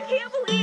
I can't believe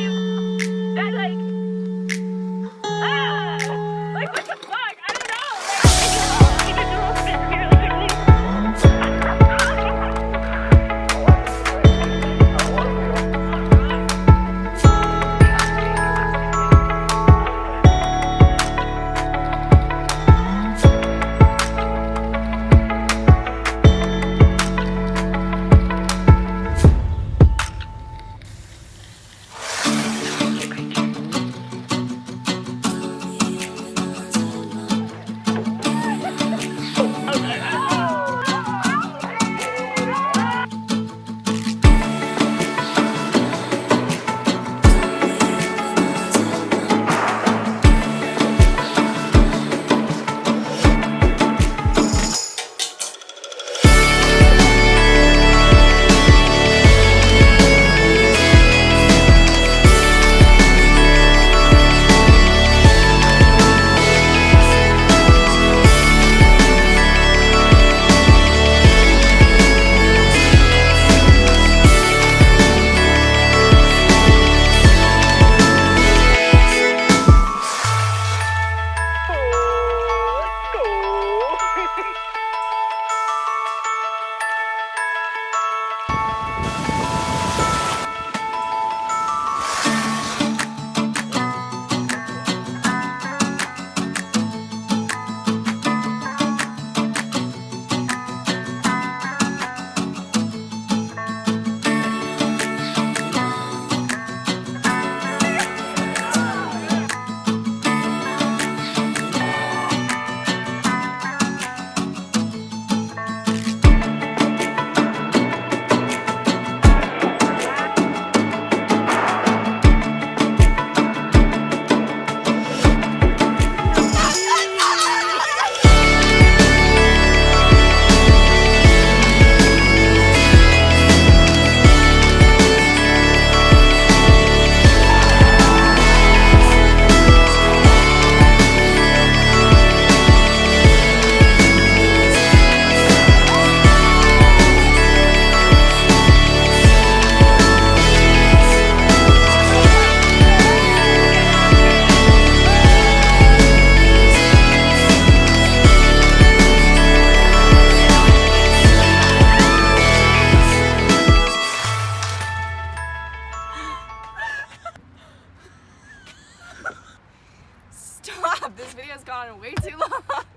This video's gone way too long.